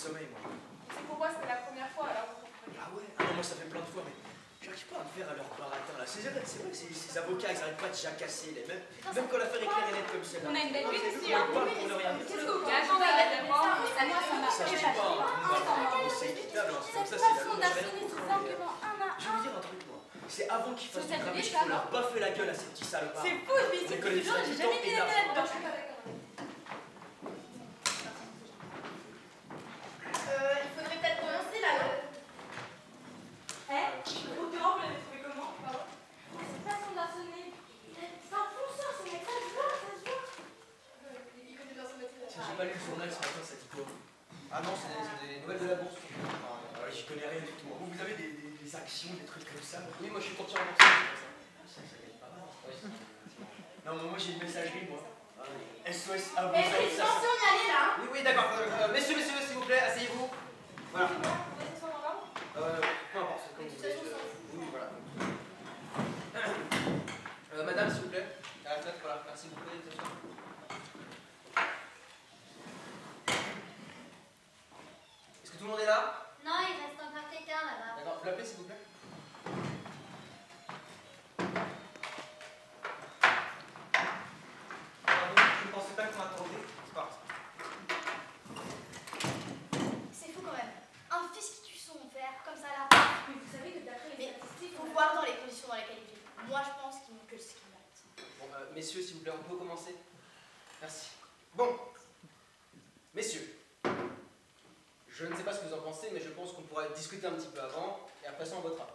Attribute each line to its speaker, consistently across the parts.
Speaker 1: sommeil, moi.
Speaker 2: C'est pour moi, c'est la première fois, alors vous comprenez.
Speaker 1: Ah ouais Ah non, moi ça fait plein de fois, mais j'arrive pas à me faire à leur baratin là. C'est vrai, c'est vrai que ces, ces avocats, ils arrêtent pas de jacasser les mêmes. Même quand l'affaire est claire et nette comme celle-là.
Speaker 2: On a une belle vue
Speaker 1: c'est
Speaker 2: ici, hein.
Speaker 1: on parle pour ne rien dire.
Speaker 2: Qu'est-ce que vous voulez Attendez, d'abord, ça, moi, ça m'a
Speaker 1: Ça, je sais pas, hein. Moi, c'est équitable, hein. c'est comme ça, c'est la loi. j'ai rien compris. Je vais vous dire un truc, moi. C'est avant qu'ils fassent du qu'il
Speaker 2: ça,
Speaker 1: faut leur baffer la gueule à ces petits salopards.
Speaker 2: C'est fou, je
Speaker 1: les connaît
Speaker 2: toujours, j'ai jamais mis la tête
Speaker 1: largement.
Speaker 2: dedans. Je suis pas d'accord.
Speaker 3: Euh, il faudrait peut-être commencer là, non
Speaker 2: Eh, au dehors, vous l'avez trouvé comment Pardon
Speaker 3: C'est pas son d'arsenal. C'est un fonceur, ce mec, ça se voit, ça se voit.
Speaker 2: Il connaît bien son métier.
Speaker 1: Tiens, j'ai pas lu le journal ce matin, ça dit quoi
Speaker 4: Ah non, c'est des, c'est des nouvelles de la bourse.
Speaker 1: Ah ouais, J'y connais rien du tout. Vous, vous avez des, des- des actions, des trucs comme ça
Speaker 4: Oui, moi je suis courtier en bourse.
Speaker 1: Ah, ça, ça gagne pas mal. Non, mais moi j'ai une messagerie, moi. SOS à vous.
Speaker 3: Mais c'est attention d'y aller là.
Speaker 4: Oui, oui, d'accord. Euh, euh, messieurs, messieurs, s'il vous plaît, asseyez-vous. Voilà.
Speaker 3: Vous êtes sur mon banc
Speaker 4: Euh, peu importe, c'est comme
Speaker 3: De
Speaker 4: vous
Speaker 3: toute façon,
Speaker 4: voulez.
Speaker 3: on s'en
Speaker 4: euh, Oui, voilà. Euh, madame, s'il vous plaît. À la fenêtre, voilà. Merci beaucoup d'invitation. Est-ce que tout le monde est là
Speaker 5: Non, il reste encore quelqu'un là-bas.
Speaker 4: D'accord, vous l'appelez s'il vous plaît Pardon, je ne pensais pas qu'on attendait. C'est pas grave.
Speaker 3: C'est fou quand même. Un fils qui tue son père, comme ça là.
Speaker 2: Mais vous savez que d'après les
Speaker 3: Mais
Speaker 2: statistiques,
Speaker 3: il faut voir dans les conditions dans lesquelles il vit. Moi je pense qu'il que ce qu'il mérite.
Speaker 4: Bon, euh, messieurs, s'il vous plaît, on peut commencer Merci. Bon, messieurs, je ne sais pas ce que vous en pensez, mais je pense qu'on pourra discuter un petit peu avant, et après ça, on votera.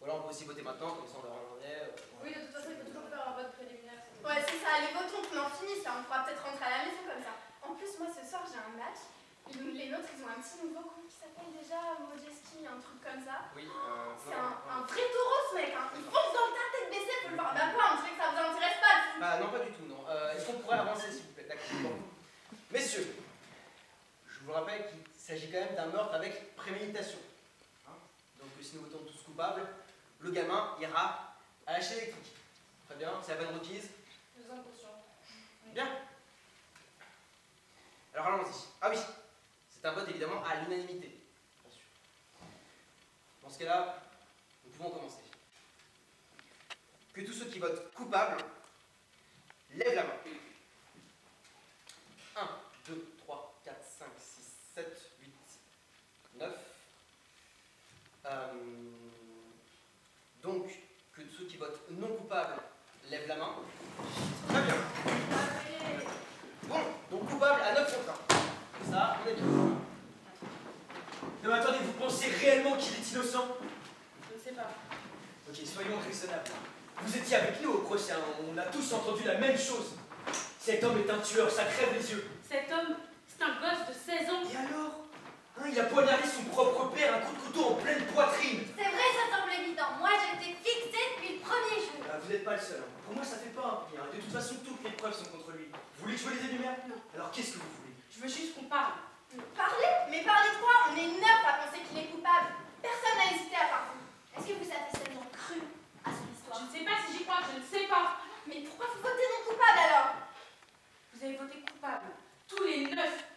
Speaker 4: Voilà, on peut aussi voter maintenant, comme ça, on verra où on en est. euh,
Speaker 2: Oui, de toute façon, il faut toujours faire un vote préliminaire.
Speaker 3: Ouais, c'est ça, les votons qu'on en finisse là, on pourra peut-être rentrer à la maison comme ça. En plus, moi ce soir j'ai un match. Les nôtres, ils ont un petit nouveau, comment il s'appelle déjà Mojeski, un truc comme ça.
Speaker 4: Oui, euh,
Speaker 3: C'est un, un vrai taureau ce mec, hein. il fonce dans le tas tête baissée, faut le voir. Bah quoi, on dirait que ça vous intéresse.
Speaker 4: Bah non, pas du tout, non. Euh, Est-ce qu'on pourrait avancer, s'il vous plaît? D'accord. Messieurs, je vous rappelle qu'il s'agit quand même d'un meurtre avec préméditation. Hein Donc si nous votons tous coupables, le gamin ira à la chaîne électrique. Très bien, c'est la bonne requise.
Speaker 2: Nous en conscients.
Speaker 4: Bien. Alors allons-y. Ah oui, c'est un vote évidemment à l'unanimité. Bien sûr. Dans ce cas-là, nous pouvons commencer. Que tous ceux qui votent coupable lèvent la main. 1, 2, 3, 4, 5, 6, 7, 8, 9. Euh, donc, que ceux qui votent non coupables lèvent la main. Très bien. Bon, donc coupable à 9 contre 1. Ça, on est bien.
Speaker 1: Non, mais attendez, vous pensez réellement qu'il est innocent?
Speaker 2: Je ne sais pas.
Speaker 1: Ok, soyons raisonnables. Vous étiez avec nous au procès, on a tous entendu la même chose. Cet homme est un tueur, ça crève les yeux.
Speaker 6: Cet homme, c'est un gosse de 16 ans.
Speaker 1: Et alors? Hein, Il a poignardé son propre père, un coup de couteau en pleine poitrine.
Speaker 5: C'est vrai, ça semble évident. Moi, j'étais fixée depuis le premier jour.
Speaker 1: Ah, vous n'êtes pas le seul. hein. Pour moi, ça fait pas un pire. hein. De toute façon, toutes les preuves sont contre lui. Vous voulez que je vous les énumère?
Speaker 6: Non.
Speaker 1: Alors, qu'est-ce que vous voulez?
Speaker 6: Je veux juste qu'on parle.
Speaker 3: Parlez Mais parlez de quoi? On est neuf à penser qu'il est coupable. Personne n'a hésité à part vous.
Speaker 5: Est-ce que vous avez seulement cru à son histoire
Speaker 6: Je ne sais pas si j'y crois, je ne sais pas.
Speaker 3: Mais pourquoi vous votez non coupable alors?
Speaker 6: Vous avez voté coupable. Tous les neuf.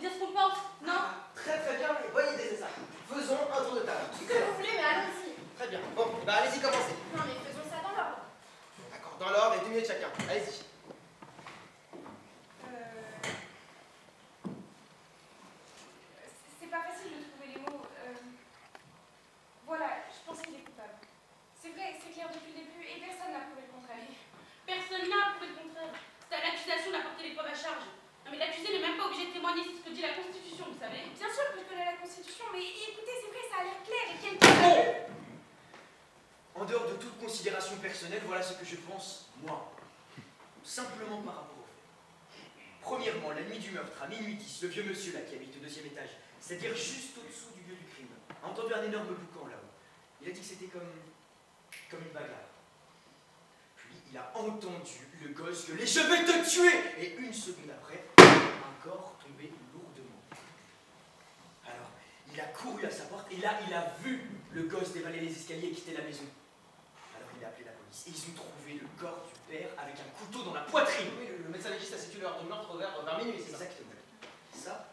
Speaker 4: Dire
Speaker 6: ce qu'on
Speaker 5: pense, non
Speaker 4: Très très bien, mais bonne idée, c'est ça. Faisons un tour de table.
Speaker 3: Ce que vous voulez, mais allons-y.
Speaker 4: Très bien. Bon, ben, allez-y, commencez.
Speaker 3: Non, mais faisons ça dans l'ordre.
Speaker 4: D'accord, dans l'ordre et deux minutes chacun. Allez-y.
Speaker 7: Euh, C'est pas facile de trouver les mots. euh, Voilà, je pense qu'il est coupable. C'est vrai, c'est clair depuis le début et personne n'a prouvé le contraire.
Speaker 6: Personne n'a prouvé le contraire. C'est à l'accusation d'apporter les preuves à charge. Non mais l'accusé n'est même pas obligé de témoigner, c'est ce que dit la Constitution, vous savez.
Speaker 7: Bien sûr que je connais la Constitution, mais écoutez, c'est vrai, ça a l'air clair et quelqu'un.
Speaker 1: En dehors de toute considération personnelle, voilà ce que je pense, moi. Simplement par rapport au fait. Premièrement, la nuit du meurtre, à minuit 10, le vieux monsieur là qui habite au deuxième étage, c'est-à-dire juste au-dessous du lieu du crime, a entendu un énorme boucan là-haut. Il a dit que c'était comme. comme une bagarre. Puis il a entendu le gosse gueuler Je vais te tuer Et une seconde après, un corps tombé lourdement. Alors, il a couru à sa porte et là, il a vu le gosse dévaler les escaliers et quitter la maison. Alors il a appelé la police et ils ont trouvé le corps du père avec un couteau dans la poitrine.
Speaker 4: Oui, le, médecin légiste a situé l'heure de meurtre vers, vers minuit, c'est ça?
Speaker 1: Exactement. Ça,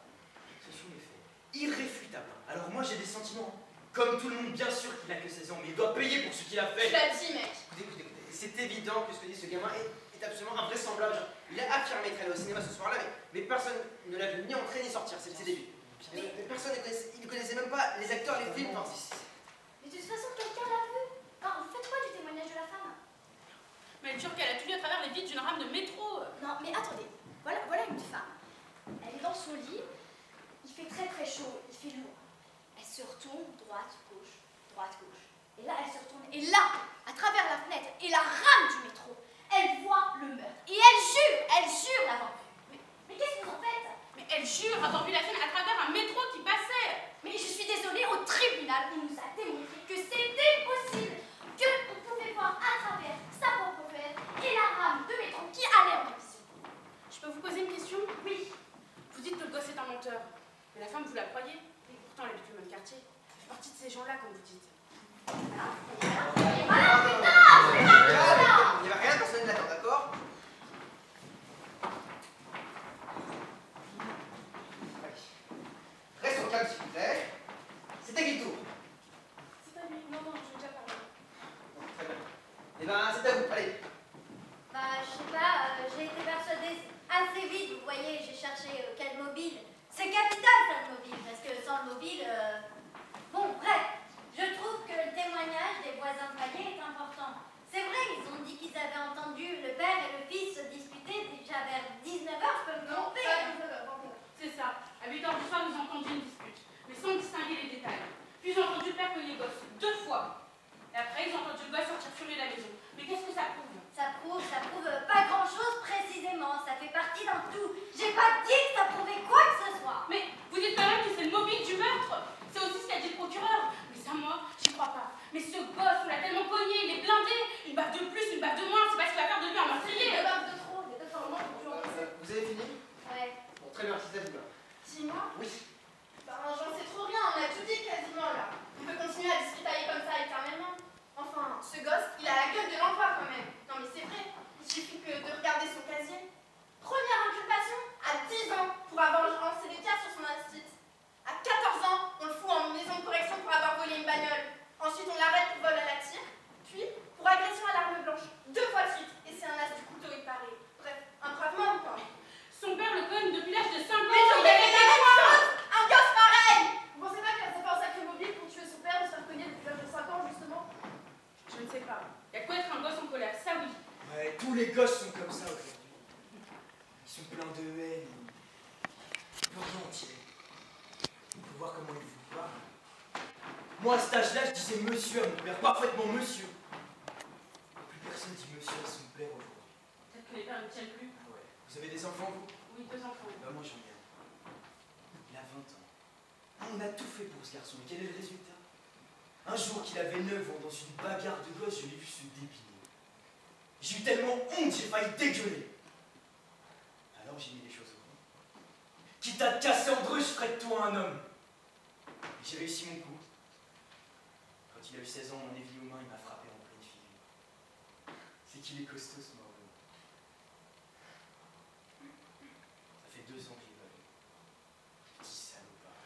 Speaker 1: ce sont les faits. Irréfutables. Alors moi j'ai des sentiments. Comme tout le monde, bien sûr qu'il n'a que 16 ans, mais il doit payer pour ce qu'il a
Speaker 3: Tu
Speaker 1: fait.
Speaker 3: l'as dit, mec.
Speaker 4: Écoutez, écoutez, écoutez. C'est évident que ce que dit ce gamin est, est absolument invraisemblable. Il a affirmé être allé au cinéma ce soir-là, mais, mais personne ne l'a vu ni entrer ni sortir. C'est ses débuts. Mais, mais personne ne connaissait, il ne connaissait même pas les acteurs, les films. Enfin,
Speaker 5: Mais de toute façon, quelqu'un l'a vu. Non, faites quoi du témoignage de la femme
Speaker 6: Mais elle jure qu'elle a tout vu à travers les vitres d'une rame de métro.
Speaker 5: Non, mais attendez. Voilà, voilà une femme. Elle est dans son lit. Il fait très très chaud. Il fait lourd. Elle se retourne droite, gauche, droite, gauche. Et là, elle se retourne. Et là, à travers la fenêtre et la rame du métro, elle voit le meurtre. Et elle jure, elle jure l'avoir vu. Mais, qu'est-ce que vous en faites?
Speaker 6: Mais elle jure avoir vu la scène à travers un métro
Speaker 4: Il
Speaker 3: y a quoi
Speaker 6: être un gosse en colère, ça oui.
Speaker 1: Ouais, tous les gosses sont comme ça aujourd'hui. Ils sont pleins de haine. Ils peuvent rien en tirer. Il faut voir comment ils vous parlent. Moi, à cet âge-là, je disais monsieur à mon père, parfaitement monsieur. Et plus personne dit monsieur à son père aujourd'hui.
Speaker 6: Peut-être que les pères ne tiennent plus.
Speaker 1: Ah ouais. Vous avez des enfants, vous?
Speaker 6: Oui, deux enfants.
Speaker 1: Bah, moi, j'en ai un. Il a 20 ans. On a tout fait pour ce garçon, mais quel est le résultat? Un jour qu'il avait 9 ans, dans une bagarre de gosse, je l'ai vu se dépiner. J'ai eu tellement honte, j'ai failli dégueuler. Alors j'ai mis les choses au point. Quitte à te casser en deux, je ferai de toi un homme. J'ai réussi mon coup. Quand il a eu 16 ans, mon évier aux mains, il m'a frappé en pleine C'est qu'il est costaud ce morveux. Ça fait deux ans qu'il est pas venu. Petit salopard.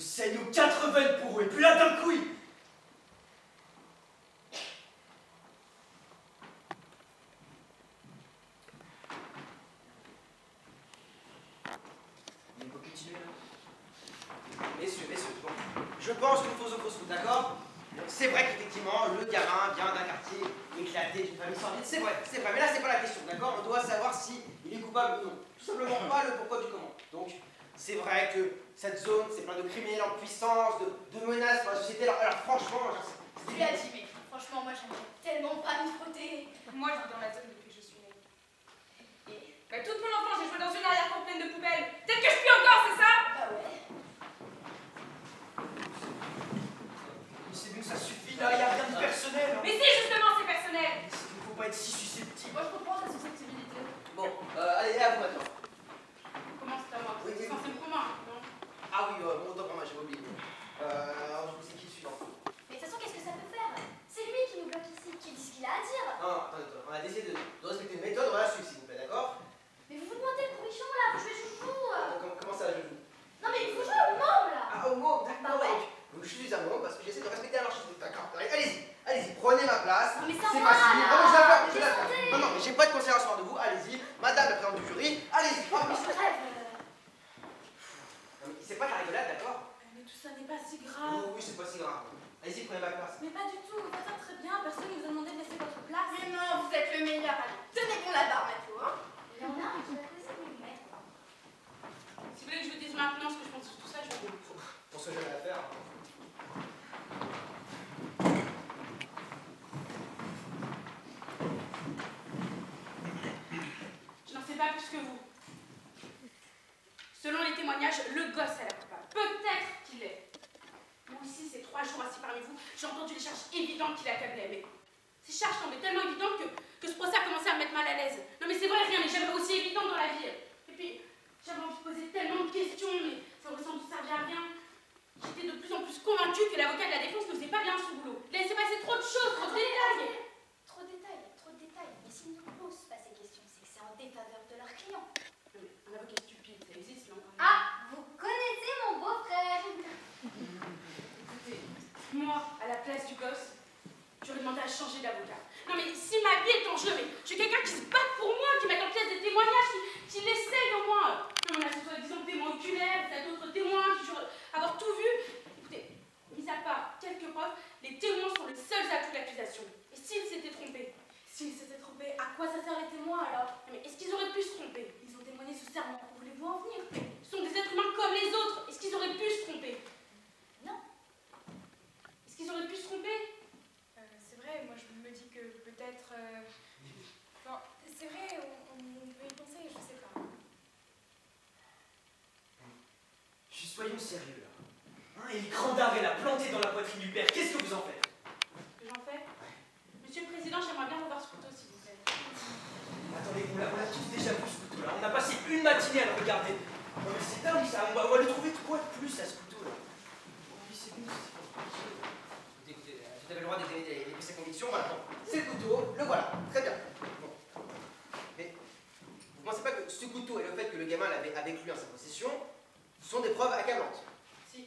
Speaker 1: On saigne quatre veines pour eux, et puis là d'un coup faut continuer là.
Speaker 4: Messieurs, messieurs, bon. Je pense qu'il faut se fausse route, d'accord C'est vrai qu'effectivement, le gamin vient d'un quartier éclaté, d'une famille sordide, c'est vrai, c'est vrai, mais là c'est pas la question, d'accord On doit savoir si il est coupable ou non. Tout simplement pas le pourquoi du comment. Donc, c'est vrai que cette zone, c'est plein de criminels en puissance, de, de menaces pour la société. Alors, alors franchement, c'est-
Speaker 3: Tu l'as dit, mais franchement, moi j'aimerais tellement pas me frotter.
Speaker 7: Moi, je vis dans la zone depuis que je suis née. Et bah, toute mon enfance, j'ai joué dans une arrière-cour pleine de poubelles. Peut-être que je puis encore, c'est ça?
Speaker 3: Bah ouais.
Speaker 1: Mais c'est bon, ça suffit là, y a rien de personnel. hein.
Speaker 7: Mais si, justement, c'est personnel.
Speaker 1: Il faut pas être si susceptible.
Speaker 3: Moi je comprends ta susceptibilité.
Speaker 4: Bon, euh, allez, à vous maintenant.
Speaker 6: Comment c'est à moi
Speaker 4: Oui, oui,
Speaker 6: C'est convaincre, non?
Speaker 4: Ah oui, euh, bon, autant pour moi, j'ai oublié. Euh, c'est qui le suivant?
Speaker 5: Mais de toute façon, qu'est-ce que ça peut faire? C'est lui qui nous bloque ici, qui dit ce qu'il a à dire.
Speaker 4: Non, non, attendez, attendez, on a décidé de, de respecter une méthode,
Speaker 1: sérieux là. Hein, et le cran d'arrêt l'a planté dans la poitrine du père. Qu'est-ce que vous en faites?
Speaker 6: Que j'en fais Monsieur le Président, j'aimerais bien revoir ce couteau, s'il vous plaît.
Speaker 1: Attendez, on l'a tous déjà vu ce couteau là. On a passé une matinée à le regarder. Non mais c'est dingue ça. On va, on va lui trouver de quoi de plus à ce couteau là Oui, c'est bon, c'est bon.
Speaker 4: Écoutez, écoutez, euh, vous avez le droit les, ses convictions, voilà. Bon, c'est le couteau, le voilà. Très bien. Bon. Mais vous pensez pas que ce couteau et le fait que le gamin l'avait avec lui en sa possession sont des preuves accablantes
Speaker 6: Si.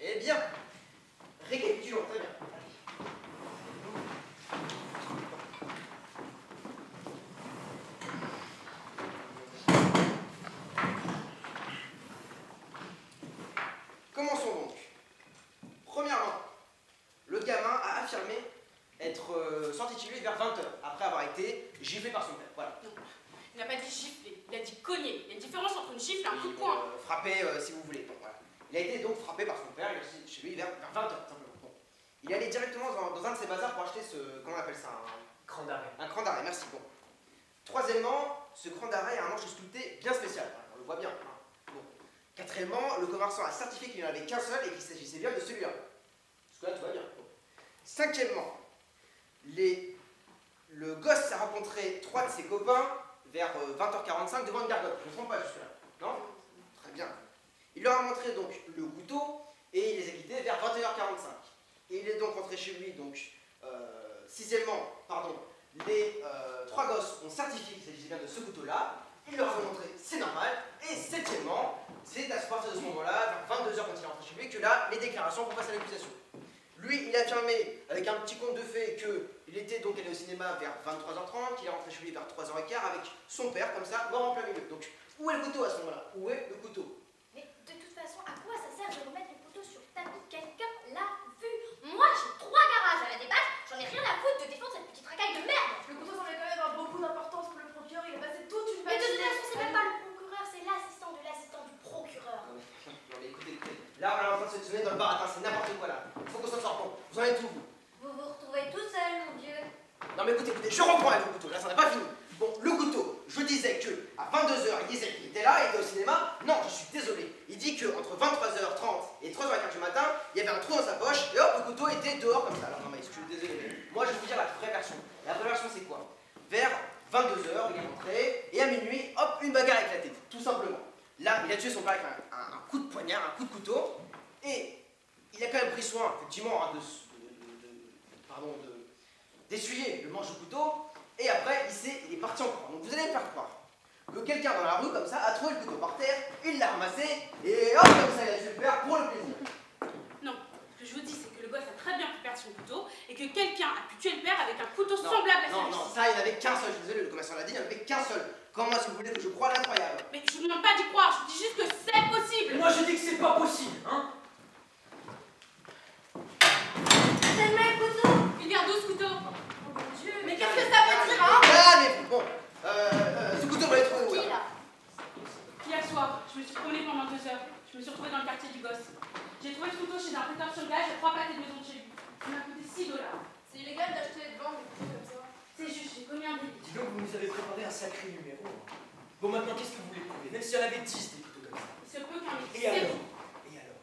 Speaker 4: Eh bien, récapitulons, très bien. Commençons donc. Premièrement, le gamin a affirmé être euh, sorti de chez lui vers 20h, après avoir été giflé par son père. Voilà.
Speaker 6: Il n'a pas dit gifler, il a dit cogner. Il y a une différence entre une gifle et un coup de
Speaker 4: Oui,
Speaker 6: poing.
Speaker 4: euh, frappé, euh, si vous voulez. Bon, voilà. Il a été donc frappé par son père, il est chez lui vers, 20h, simplement. Bon. Il est allé directement dans, dans un de ses bazars pour acheter ce. Comment on appelle ça un-
Speaker 1: Cran d'arrêt.
Speaker 4: Un cran d'arrêt, merci. Bon. Troisièmement, ce cran d'arrêt a un manche sculpté bien spécial. On le voit bien. hein. Bon. Quatrièmement, le commerçant a certifié qu'il n'y en avait qu'un seul et qu'il s'agissait bien de celui-là. Jusque-là, tout va bien. Bon. Cinquièmement, les... le gosse a rencontré trois de ses copains vers euh, 20h45 devant une gargote. Je ne me trompe pas jusque-là. Non? Il leur a montré donc le couteau et il les a quittés vers 21h45. Et il est donc rentré chez lui donc euh, sixièmement, pardon, les euh, trois gosses ont certifié qu'il s'agissait bien de ce couteau-là. Il leur a montré, c'est normal. Et septièmement, c'est à partir de ce moment-là, vers 22h quand il est rentré chez lui, que là, les déclarations font face à l'accusation. Lui, il a affirmé, avec un petit conte de fait, qu'il était donc allé au cinéma vers 23h30, qu'il est rentré chez lui vers 3h15 avec son père, comme ça, mort en plein milieu. Où est le couteau à ce moment-là? Où est le couteau
Speaker 5: Mais de toute façon, à quoi ça sert de remettre le couteau sur le tapis Quelqu'un l'a vu. Moi, j'ai trois garages à la débattre. J'en ai rien à foutre de défendre cette petite racaille de merde.
Speaker 3: Le couteau semblait quand même avoir beaucoup d'importance pour le procureur. Il a passé toute une
Speaker 5: Mais de toute
Speaker 3: matinée.
Speaker 5: façon, c'est même pas le procureur, c'est l'assistant de l'assistant du procureur.
Speaker 4: Non mais, non mais écoutez, écoutez. Là, on est en train de se tenir dans le bar, c'est n'importe quoi là. Il faut qu'on s'en sorte. Bon, vous en êtes où vous
Speaker 5: Vous vous retrouvez tout seul, mon Dieu.
Speaker 4: Non mais écoutez, écoutez, je reprends avec le couteau, là ça n'est pas fini. Bon, le couteau, je disais que à 22h, il disait qu'il était là, il était au cinéma. Non, je suis désolé. Il dit que entre 23h30 et 3h15 du matin, il y avait un trou dans sa poche et hop, le couteau était dehors comme ça. Alors non mais je suis désolé. mais Moi je vais vous dire la vraie version. La vraie version c'est quoi Vers 22h, il est rentré et à minuit, hop, une bagarre a éclaté, tout simplement. Avec un, coup de poignard, un coup de couteau et il a quand même pris soin, effectivement, hein, de, de- de- de- pardon, de, d'essuyer le manche du couteau, et après, il, s'est- il est parti en courant. Donc vous allez me faire croire que quelqu'un dans la rue, comme ça, a trouvé le couteau par terre, il l'a ramassé, et hop, comme ça, il a tué le père pour le plaisir.
Speaker 6: Non, ce que je vous dis, c'est que le gosse a très bien pu perdre son couteau et que quelqu'un a pu tuer le père avec un couteau
Speaker 4: Non,
Speaker 6: semblable à
Speaker 4: Non,
Speaker 6: celui-ci.
Speaker 4: non, ça, il n'y en avait qu'un seul, je suis désolé, le commerçant l'a dit, il n'y en avait qu'un seul. Comment est-ce que vous voulez que je croie l'incroyable
Speaker 6: Mais je vous demande pas d'y croire, je vous dis juste que c'est possible.
Speaker 1: Moi je dis que c'est pas possible, hein
Speaker 5: C'est le même couteau.
Speaker 6: Il vient d'où ce couteau
Speaker 3: Oh mon dieu, mais qu'est-ce que ça veut dire, hein
Speaker 4: Calmez-vous, bon, euh, euh, ce couteau, vous l'avez trouvé où
Speaker 5: Qui
Speaker 4: là
Speaker 6: Hier soir, je me suis promenée pendant deux heures. Je me suis retrouvée dans le quartier du gosse. J'ai trouvé ce couteau chez un prêteur sur gage à trois pâtés de maison de chez lui. Ça m'a coûté 6 dollars.
Speaker 3: C'est illégal d'acheter et de vendre des couteaux comme ça.
Speaker 6: C'est juste, j'ai commis un délit.
Speaker 1: Dis donc, vous nous avez préparé un sacré numéro. hein. Bon, maintenant, qu'est-ce que vous voulez prouver? Même s'il y en avait 10 des couteaux comme ça.
Speaker 6: Il se peut qu'un
Speaker 1: Et
Speaker 6: c'est
Speaker 1: alors. Et alors?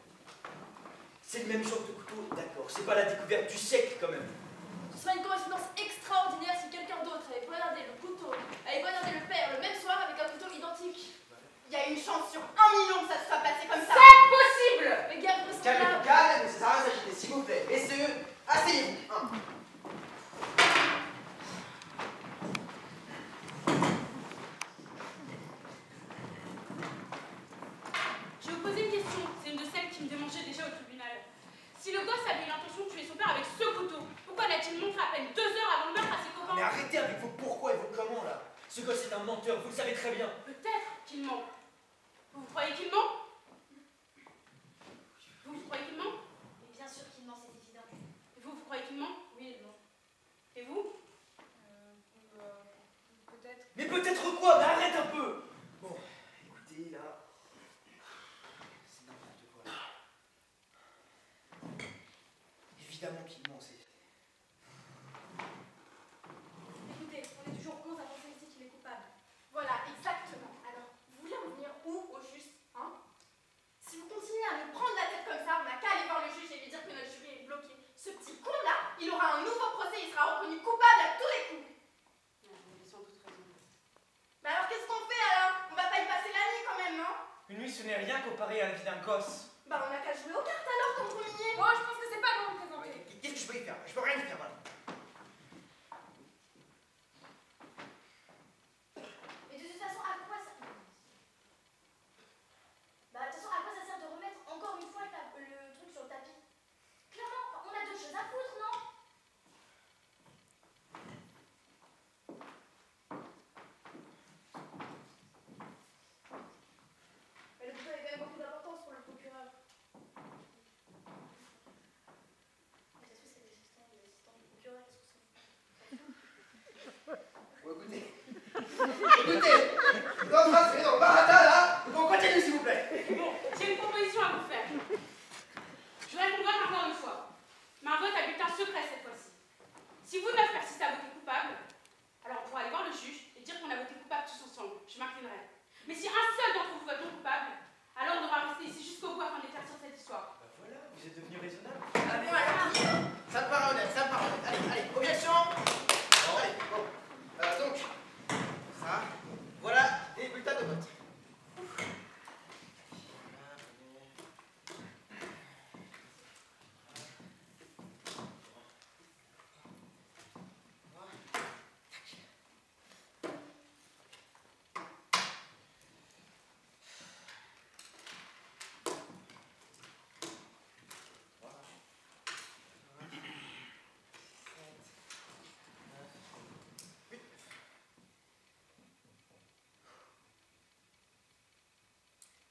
Speaker 1: C'est le même genre de couteau, d'accord. C'est pas la découverte du siècle quand même.
Speaker 3: Ce serait une coïncidence extraordinaire si quelqu'un d'autre avait poignardé le couteau, avait poignardé le père le même soir avec un couteau identique.
Speaker 5: Il y a une chance sur un million que ça se soit passé comme ça.
Speaker 6: C'est possible
Speaker 3: Mais sont
Speaker 4: Calmez-vous,
Speaker 3: là.
Speaker 4: calmez-vous, ça s'agiter, s'il vous plaît. Messieurs, asseyez-vous. Hein.
Speaker 6: Je vais vous poser une question. C'est une de celles qui me démangeait déjà au tribunal. Si le gosse avait eu l'intention de tuer son père avec ce couteau, pourquoi l'a-t-il montré à peine deux heures avant le meurtre à ses copains
Speaker 1: Mais arrêtez avec vos pourquoi et vos comment là Ce gosse est un menteur, vous le savez très bien.
Speaker 6: Peut-être qu'il ment. Vous, vous croyez qu'il ment? Vous, vous croyez qu'il ment?
Speaker 5: Mais bien sûr qu'il ment, c'est évident.
Speaker 6: Et vous, vous croyez qu'il ment?
Speaker 7: Oui, non.
Speaker 6: Et vous?
Speaker 7: Euh, euh, peut-être.
Speaker 1: Mais peut-être quoi? Mais arrête un peu Bon, écoutez là. C'est n'importe quoi. Évidemment qu'il ment, c'est.
Speaker 3: Écoutez, vous êtes en dans là, donc continue s'il vous plaît. Bon, j'ai
Speaker 8: une proposition à
Speaker 4: vous faire. Je
Speaker 5: voudrais qu'on vote encore une fois. Mais un vote à bulletin secret cette fois-ci. Si vous neuf persistez à
Speaker 3: voter coupable, alors on pourra aller voir le
Speaker 5: juge et dire qu'on a voté coupable tous ensemble. Je
Speaker 2: m'inclinerai. Mais si un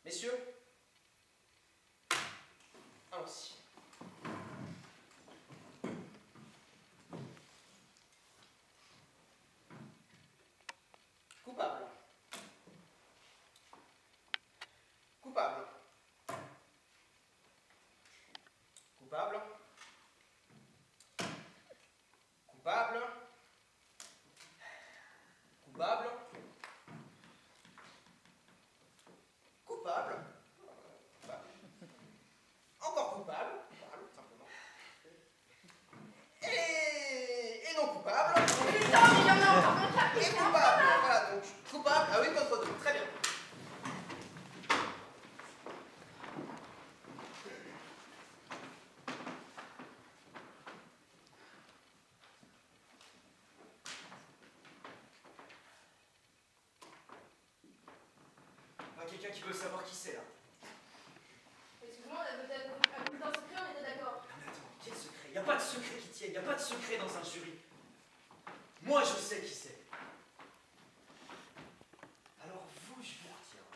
Speaker 2: Messieurs.
Speaker 5: Ah, Coupable. Coupable. Coupable.
Speaker 1: Coupable. quelqu'un qui veut savoir qui c'est là.
Speaker 2: Excuse-moi, on avait un secret, on était d'accord.
Speaker 1: Mais attends, quel secret Il n'y a pas de secret qui tienne, il n'y a pas de secret dans un jury. Moi je sais qui c'est. Alors vous, je vous retiens.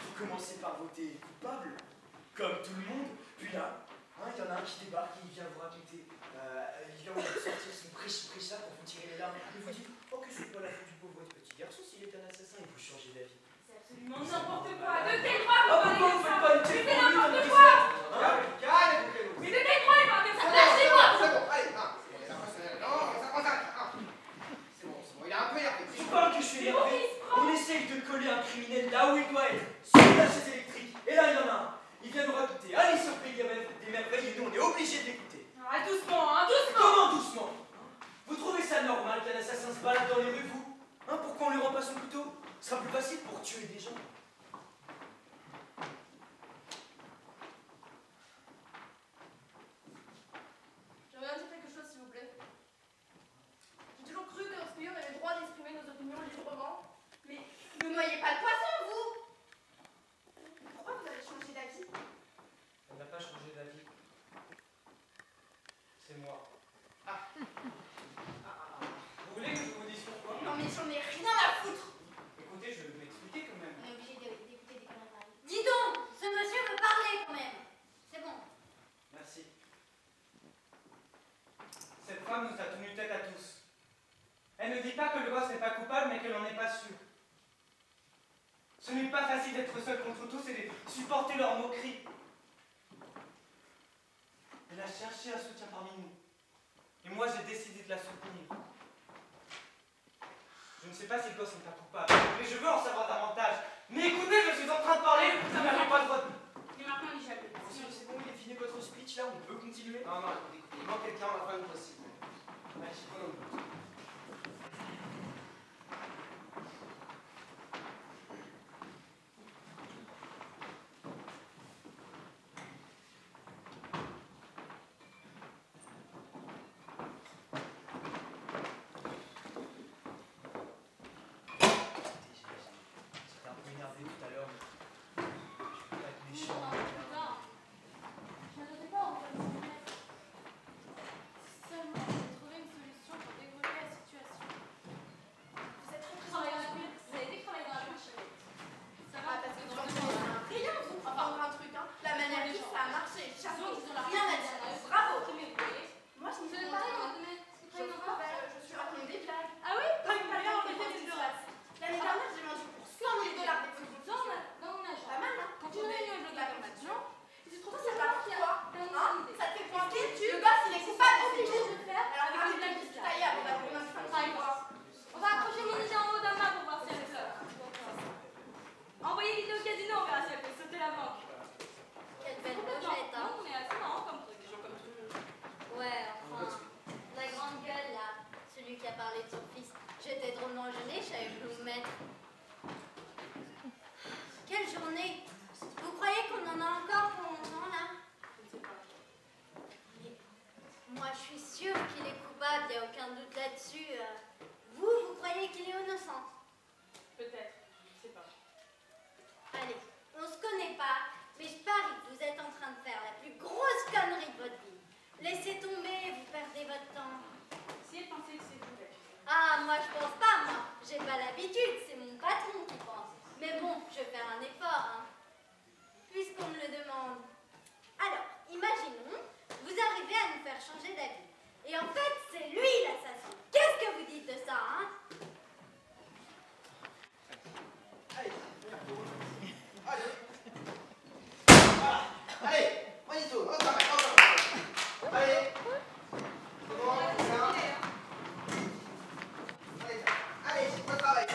Speaker 1: Vous commencez par voter coupable, comme tout le monde, puis là, il y en a un qui débarque il vient vous raconter, il vient vous sortir son prêche-prêcha pour vous
Speaker 5: emportez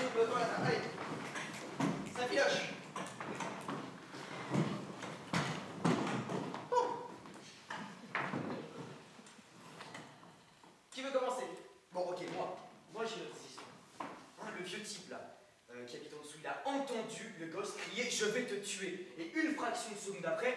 Speaker 5: Allez, ça
Speaker 9: filoche. Oh. Qui veut commencer? Bon,
Speaker 10: ok, moi.
Speaker 2: Moi, j'ai
Speaker 11: une
Speaker 9: position. Hein,
Speaker 11: le
Speaker 6: vieux
Speaker 1: type là,
Speaker 2: euh,
Speaker 6: qui habite en dessous, il a entendu le gosse crier
Speaker 2: Je
Speaker 6: vais te tuer.
Speaker 7: Et
Speaker 6: une fraction de
Speaker 4: seconde après,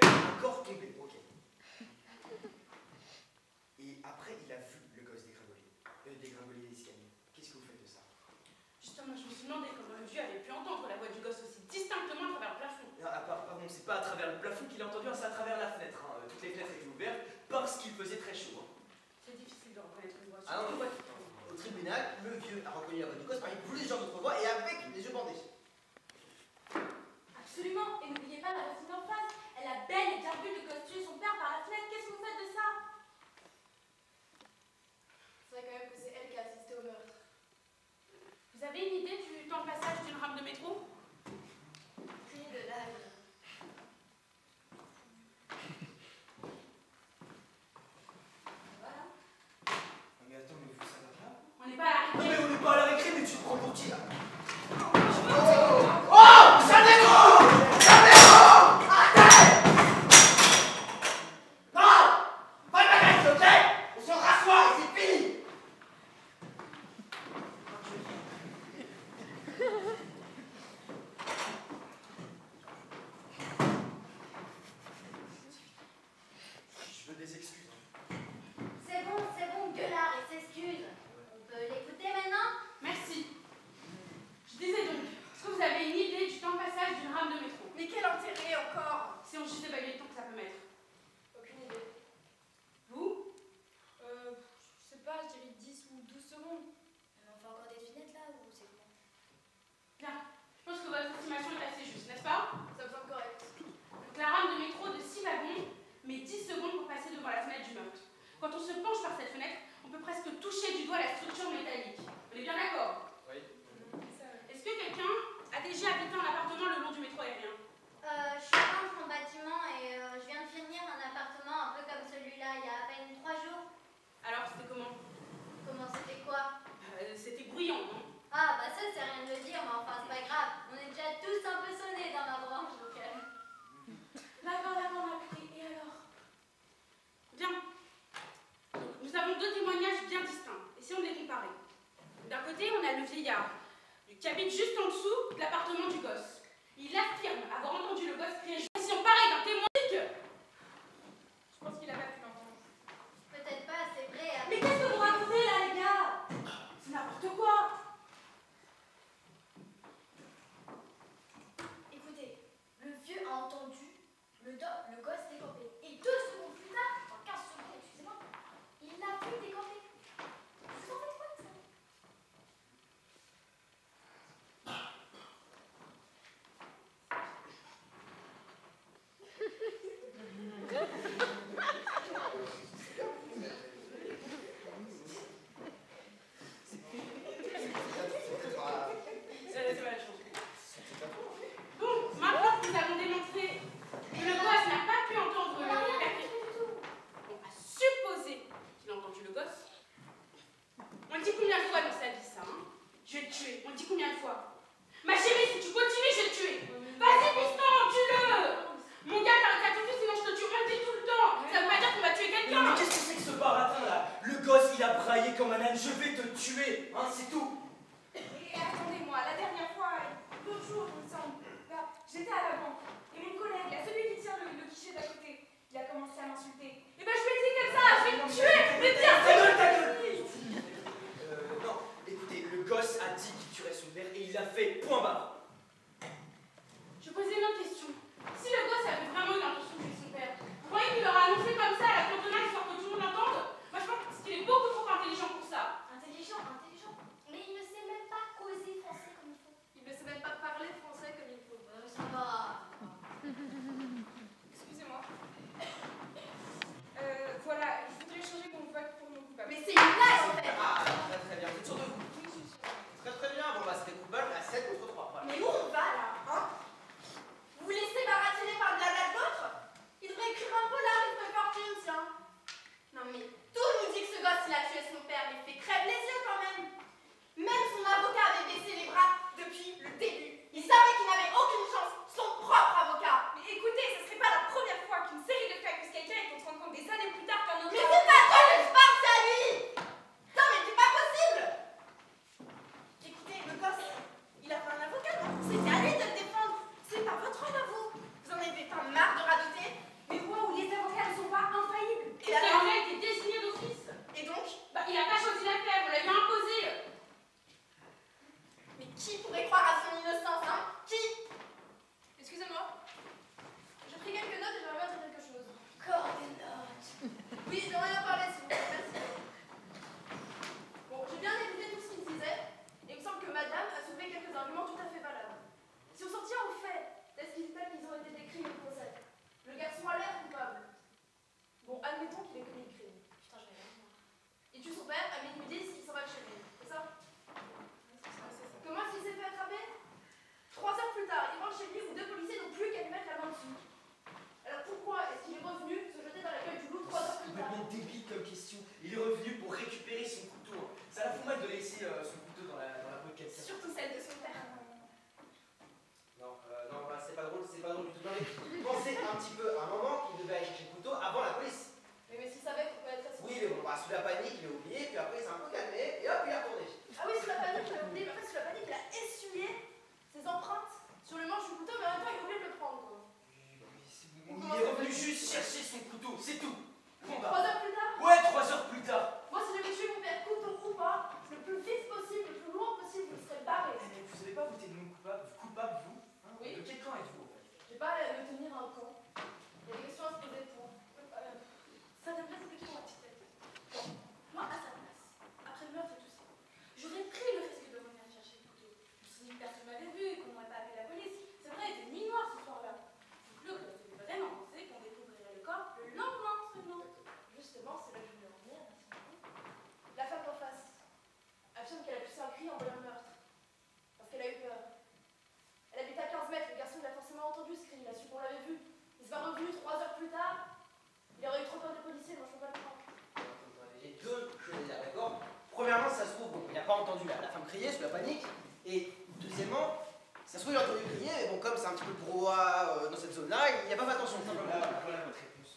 Speaker 3: entendu
Speaker 4: la, la femme crier sous la panique, et deuxièmement, ça se trouve, il a entendu crier, mais bon, comme c'est un petit peu le brouhaha euh, dans cette zone-là, il n'y a pas fait attention.
Speaker 1: Voilà, voilà votre réponse.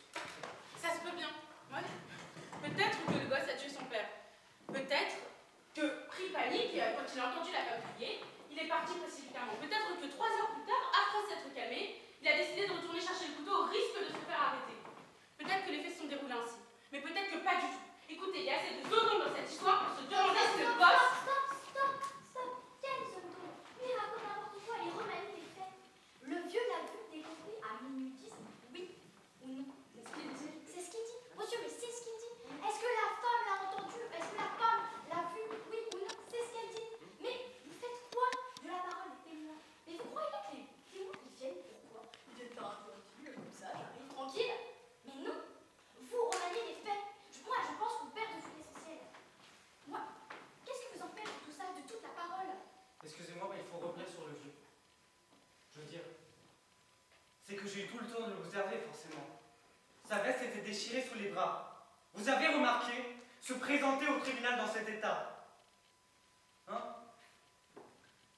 Speaker 6: Ça se peut bien. Ouais. Peut-être que le gosse a tué son père. Peut-être que, pris panique, euh, quand il a entendu la femme crier, il est parti précipitamment. Peut-être que trois heures plus tard, après s'être calmé, il a décidé de retourner chercher le couteau au risque de se faire arrêter. Peut-être que les faits se sont déroulés ainsi. Mais peut-être que pas du tout. Écoutez, il y a assez de zones dans cette histoire pour se demander si le gosse...
Speaker 5: Stop, stop, stop. Quel second Lui il raconte n'importe quoi, il remanie les faits. Le vieux l'a vu découvrir à minuit 10, oui ou non
Speaker 3: C'est ce qu'il dit.
Speaker 5: C'est ce qu'il dit. Monsieur, mais c'est ce qu'il dit. Est-ce que la femme l'a entendu Est-ce que la femme l'a vu Oui ou non C'est ce qu'elle dit. Mais vous faites quoi de la parole des témoins Mais vous croyez que les témoins ils viennent pourquoi Ils viennent par interview, comme ça, j'arrive tranquille. Mais non Vous remaniez les faits. Je- Moi, je pense qu'on perd de vue l'essentiel. Moi, qu'est-ce qui vous empêche de tout ça, de toute la parole
Speaker 8: Excusez-moi, mais il faut revenir sur le jeu. Je veux dire, c'est que j'ai eu tout le temps de l'observer, forcément. Sa veste était déchirée sous les bras. Vous avez remarqué se présenter au tribunal dans cet état. Hein?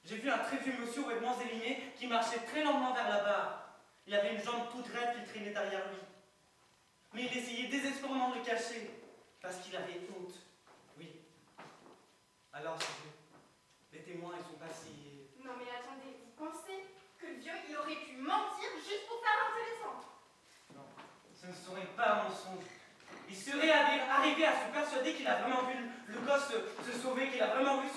Speaker 8: J'ai vu un très vieux monsieur vêtements élimés qui marchait très lentement vers la barre. Il avait une jambe toute raide qui traînait derrière lui. Mais il essayait désespérément de le cacher, parce qu'il avait honte. Oui. Alors. Les témoins, ils sont pas si...
Speaker 3: Non mais attendez, vous pensez que le vieux il aurait pu mentir juste pour faire intéressant
Speaker 8: Non, ce ne serait pas un mensonge. Il serait arri- arrivé à se persuader qu'il a vraiment vu le, gosse se, se sauver, qu'il a vraiment vu,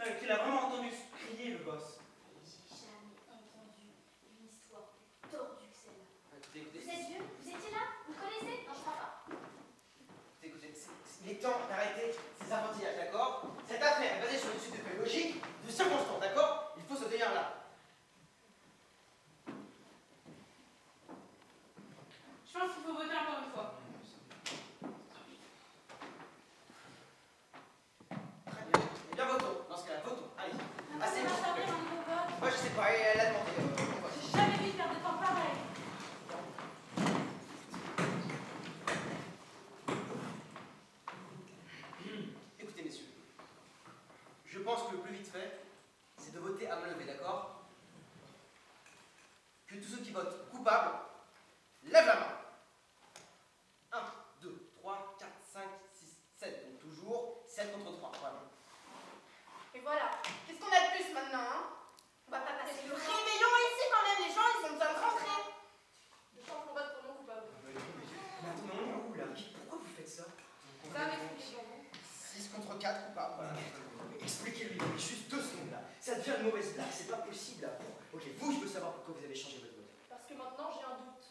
Speaker 8: euh, qu'il a vraiment entendu crier le gosse.
Speaker 5: J'ai jamais entendu une histoire plus tordue que celle-là. Vous êtes vieux Vous étiez là Vous connaissez Non, je crois pas.
Speaker 4: écoutez, il est temps d'arrêter ces enfantillages, d'accord? Cette affaire est basée sur une suite de faits logiques, de circonstances, d'accord? Il faut se tenir là.
Speaker 6: Je pense qu'il faut voter encore une fois.
Speaker 4: Très bien. Eh bien, votons. Dans ce cas-là, votons. Allez.
Speaker 2: Ah,
Speaker 4: Assez
Speaker 2: ça va
Speaker 4: vite.
Speaker 2: servir un nouveau vote.
Speaker 4: Moi, je sais pas, elle a demandé. euh, on vote.
Speaker 2: J'ai jamais vu perdre de temps pareil.
Speaker 4: Écoutez, messieurs, je pense que le plus vite fait, c'est d'accord? Que tous ceux qui votent coupable lèvent la main. 1, 2, 3, 4, 5, 6, 7. Donc toujours 7 contre 3. Voilà.
Speaker 3: Et voilà, qu'est-ce qu'on a de plus maintenant hein?
Speaker 5: On va pas passer le
Speaker 3: réveillon ici quand même, les gens ils sont besoin de rentrer Je pense qu'on vote pour non coupable.
Speaker 1: Maintenant, oula, qui- pourquoi vous faites ça?
Speaker 3: Ça m'explique pour vous.
Speaker 4: 6 contre 4 coupable.
Speaker 1: c'est pas possible. Bon, ok, vous, je veux savoir pourquoi vous avez changé votre vote.
Speaker 3: Parce que maintenant, j'ai un doute.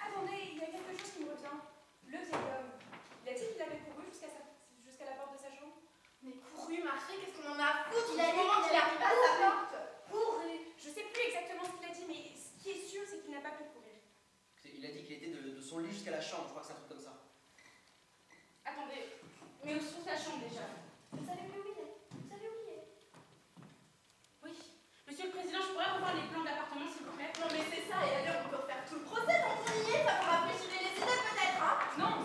Speaker 6: Attendez, il y a quelque chose qui me revient. Le vieil homme, il a dit qu'il avait couru jusqu'à la porte de sa chambre Mais couru, marché, qu'est-ce qu'on en a à
Speaker 1: foutre? Il a dit qu'il arrive à sa porte? Couru Je sais plus exactement ce qu'il a dit, mais ce qui est sûr, c'est qu'il n'a pas pu
Speaker 6: courir. Il a dit qu'il était de, son lit jusqu'à la
Speaker 7: chambre, je crois que
Speaker 1: c'est
Speaker 6: un
Speaker 1: truc
Speaker 6: comme
Speaker 7: ça. Attendez,
Speaker 1: mais
Speaker 7: où se trouve sa chambre déjà? Vous
Speaker 3: savez
Speaker 5: plus où Président,
Speaker 1: je
Speaker 4: pourrais revoir les plans d'appartement, s'il vous plaît Non, mais c'est ça,
Speaker 3: et d'ailleurs, on peut faire tout le procès
Speaker 1: tant qu'on y ça pourra préciser les idées, peut-être, hein Non,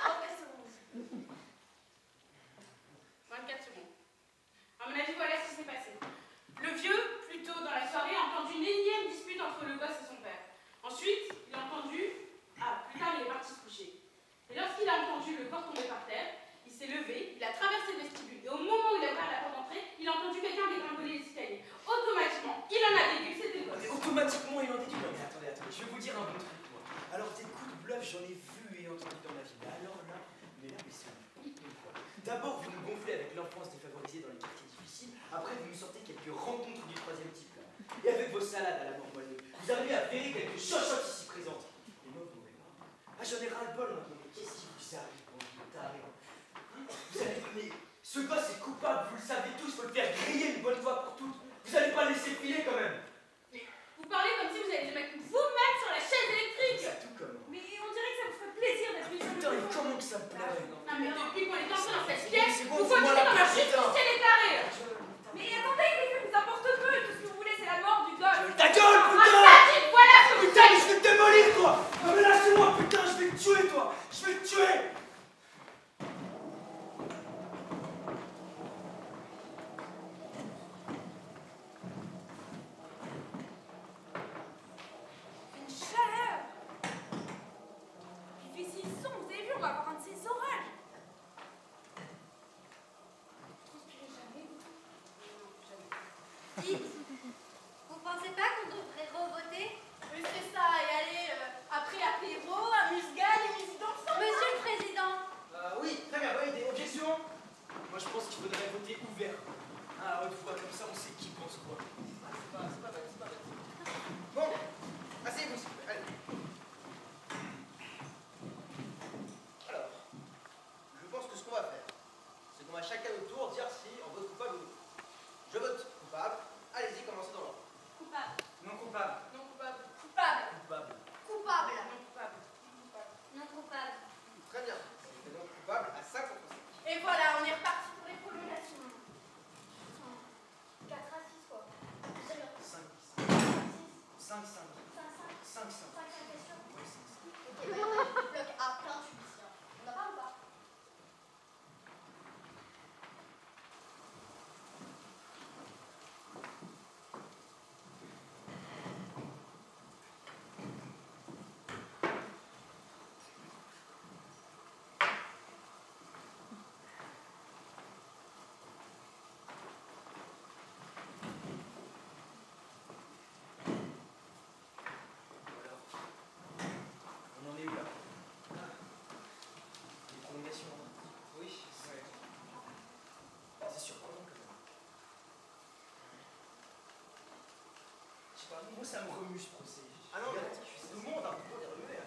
Speaker 1: ça me remue ce procès.
Speaker 4: Ah non, mais tout le monde a un peu des remués là.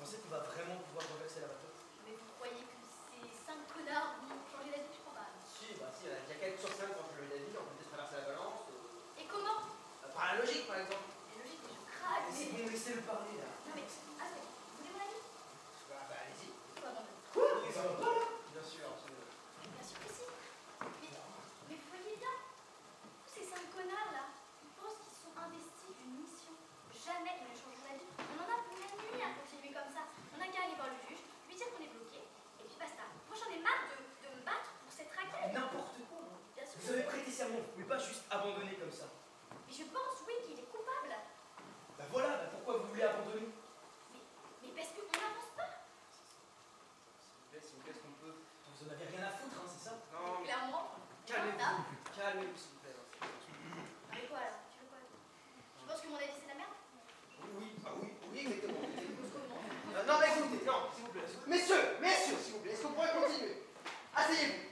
Speaker 1: Pensez qu'on va vraiment pouvoir renverser la bateau
Speaker 3: Mais vous croyez que ces 5 connards vont changer d'avis, je crois pas.
Speaker 4: Si, bah si, il y a 4 sur 5 quand je changer d'avis, on peut peut-être traverser la balance. Euh.
Speaker 3: Et comment?
Speaker 4: Par la logique, par exemple.
Speaker 3: La logique, je craque.
Speaker 1: C'est bon, laissez-le parler là.
Speaker 3: nécessairement, vous
Speaker 1: pouvez pas juste abandonner comme ça.
Speaker 3: Mais je pense, oui, qu'il est coupable.
Speaker 1: Bah voilà, bah pourquoi vous voulez abandonner?
Speaker 3: Mais, mais, parce qu'on n'avance pas.
Speaker 4: S'il vous plaît, s'il vous plaît, ce qu'on peut.
Speaker 1: Vous en avez rien à foutre, hein, c'est ça?
Speaker 4: Non.
Speaker 3: Clairement.
Speaker 4: Calmez-vous, calmez-vous, s'il vous plaît.
Speaker 3: Ah, mais quoi alors? Tu veux quoi Tu penses que mon avis c'est la merde?
Speaker 4: Oui, oui, bah oui, oui, exactement. non, non, mais écoutez, non, s'il vous plaît. Messieurs, messieurs, s'il vous plaît, est-ce qu'on pourrait continuer? Asseyez-vous.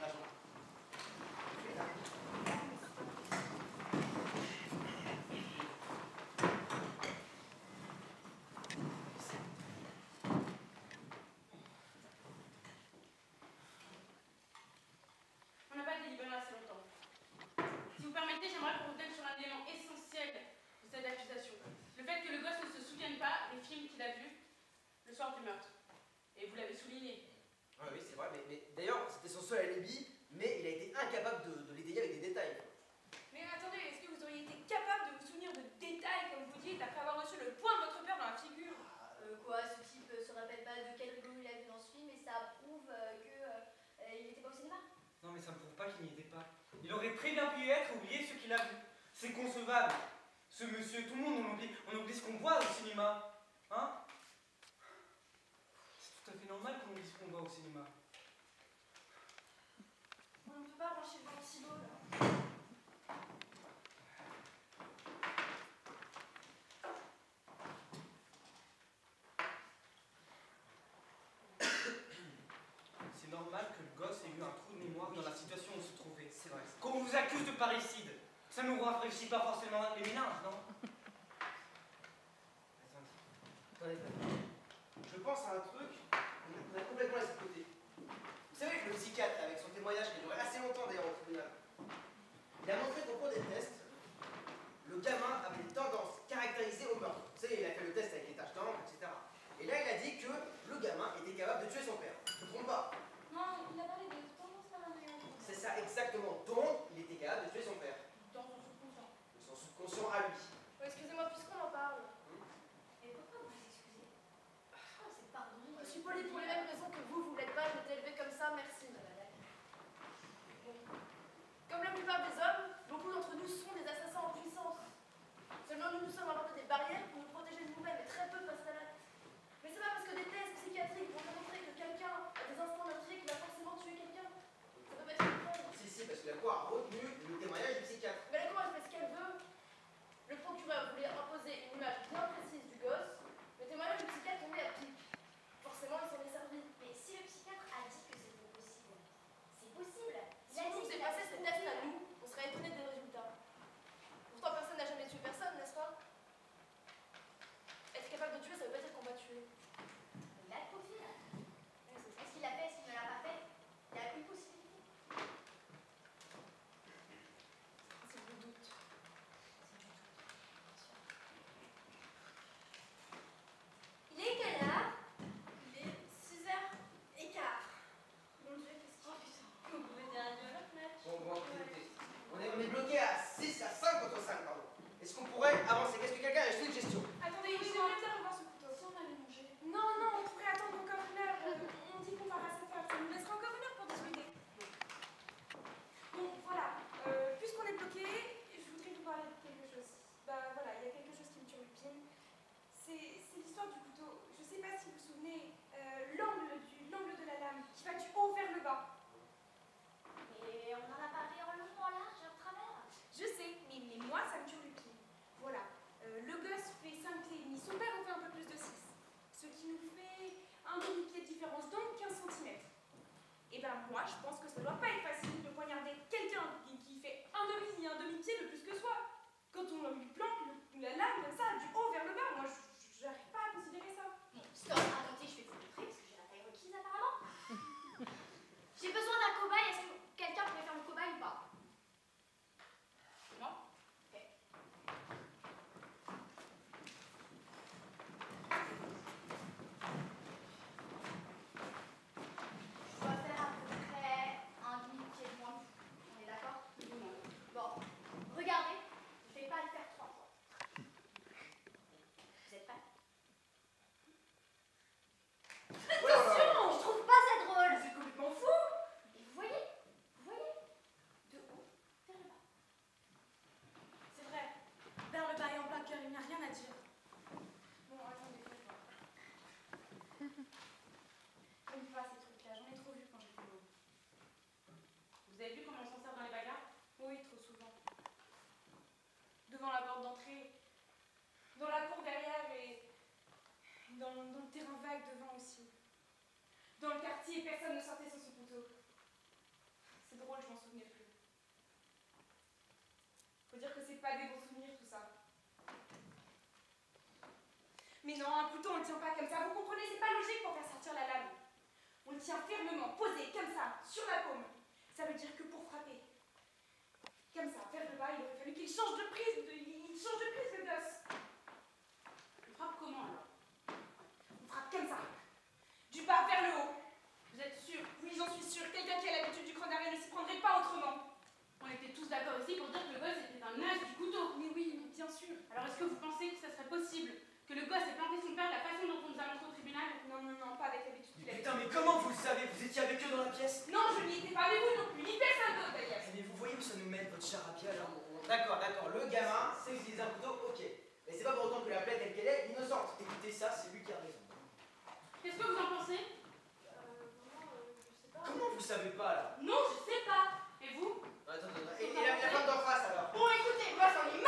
Speaker 8: mais ça ne prouve pas qu'il n'y était pas. Il aurait très bien pu y être et oublier ce qu'il a vu. C'est concevable. Ce monsieur, tout le monde, on on oublie ce qu'on voit au cinéma. Hein? C'est tout à fait normal qu'on oublie ce qu'on voit au cinéma. Ça nous réussit pas forcément les
Speaker 2: ménages,
Speaker 7: non? qua, pas ces trucs-là, j'en ai trop vu quand j'étais jeune.
Speaker 6: Vous avez vu comment on s'en sert dans les bagarres?
Speaker 7: Oui, trop souvent. Devant la porte d'entrée, dans la cour derrière et dans, dans, le terrain vague devant aussi. Dans le quartier, personne ne sortait sans son couteau. C'est drôle, je m'en souvenais plus. Faut dire que c'est pas des bons souvenirs tout ça. Mais non, un couteau on le tient pas comme ça, vous comprenez, c'est pas logique pour faire sortir la lame. On le tient fermement, posé, comme ça, sur la paume. Ça veut dire que pour frapper, comme ça, vers le bas, il aurait fallu qu'il change de prise, de, il change de prise le dos.
Speaker 6: On frappe comment alors?
Speaker 7: On frappe comme ça, du bas vers le haut.
Speaker 6: Vous êtes sûr?
Speaker 7: Oui, j'en suis sûr. Quelqu'un qui a l'habitude du cran d'arrêt ne s'y prendrait pas autrement.
Speaker 6: On était tous d'accord ici pour dire que le gosse était un âge du couteau.
Speaker 7: Mais oui, bien sûr.
Speaker 6: Alors est-ce que vous pensez que ça serait possible? Que le gosse ait planté son père, la façon dont on nous a montré au tribunal
Speaker 7: Non, non, non, pas avec l'habitude qu'il.
Speaker 1: Putain, mais comment vous le savez? Vous étiez avec eux dans la pièce?
Speaker 7: Non, je n'y étais pas avec vous non plus, ni
Speaker 12: personne d'autre d'ailleurs. Mais
Speaker 13: vous
Speaker 14: voyez où ça nous mène,
Speaker 4: votre charabia là D'accord, d'accord, le gamin sait utiliser un couteau, ok. Mais c'est
Speaker 15: pas
Speaker 12: pour autant que
Speaker 15: la
Speaker 12: plaie telle qu'elle est
Speaker 5: innocente. Écoutez ça,
Speaker 16: c'est lui qui a
Speaker 4: raison.
Speaker 1: Qu'est-ce que vous en pensez? Euh,
Speaker 4: non,
Speaker 1: euh, je.
Speaker 17: Comment
Speaker 1: vous
Speaker 17: savez pas
Speaker 4: là? Non, je
Speaker 1: sais pas.
Speaker 4: Et
Speaker 1: vous?
Speaker 17: Attends, attends, et, et la, la femme
Speaker 1: d'en face alors?
Speaker 17: Bon, écoutez,
Speaker 8: moi j'en ai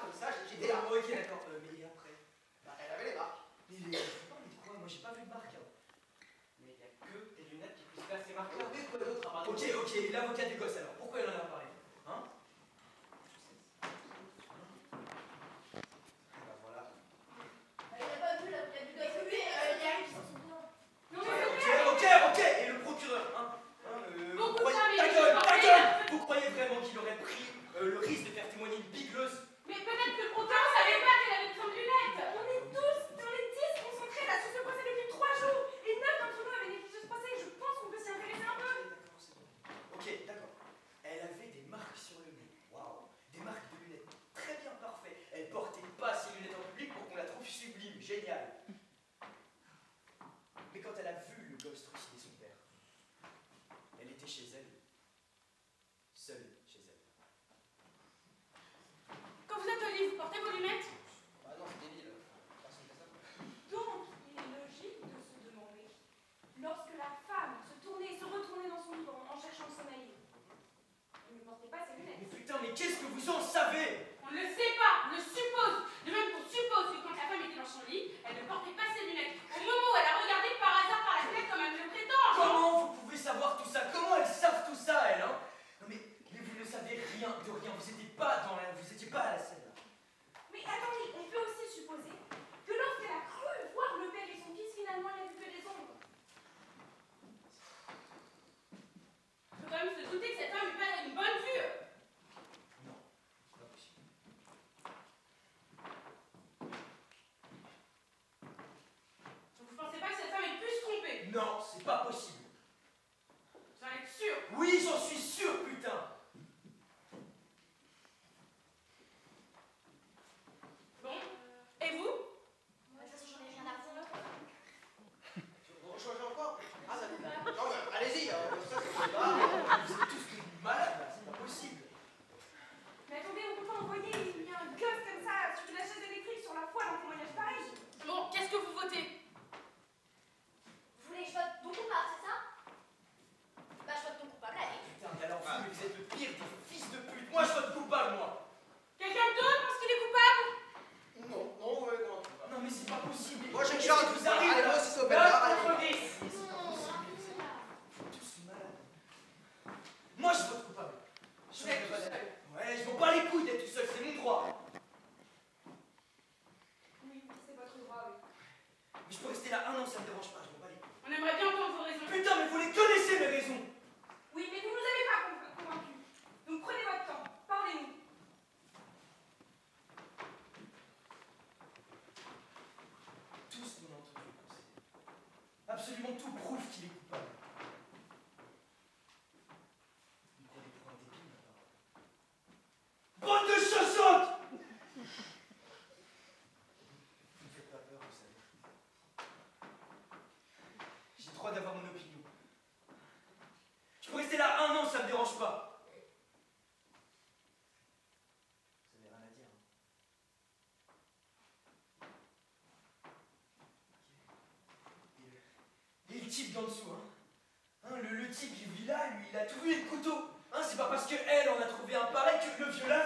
Speaker 4: comme ça,
Speaker 18: j'étais
Speaker 1: là.
Speaker 17: ok,
Speaker 1: d'accord. Euh, Le type d'en dessous. Hein. hein le, le, type qui vit là, lui, il a tout trouvé le couteau. Hein, c'est pas parce qu'elle en a trouvé un pareil que le violent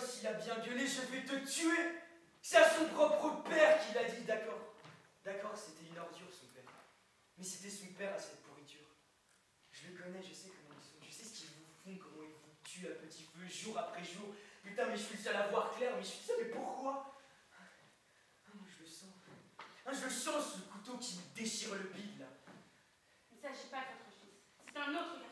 Speaker 1: enfin, mais le gosse, il a bien gueulé, je vais te tuer. C'est à son propre père qu'il a dit, d'accord. D'accord, c'était une ordure, son père. Mais c'était son père à cette pourriture. Je le connais, je sais comment ils sont, je sais ce qu'ils vous font, comment ils vous tuent à petit feu, jour après jour. Putain, mais je suis le seul à voir clair, mais je suis le seul, mais pourquoi? Ah, je le sens. Ah, je le sens, ce couteau qui me déchire le bide, là.
Speaker 6: Il ne s'agit pas votre fils. C'est un autre.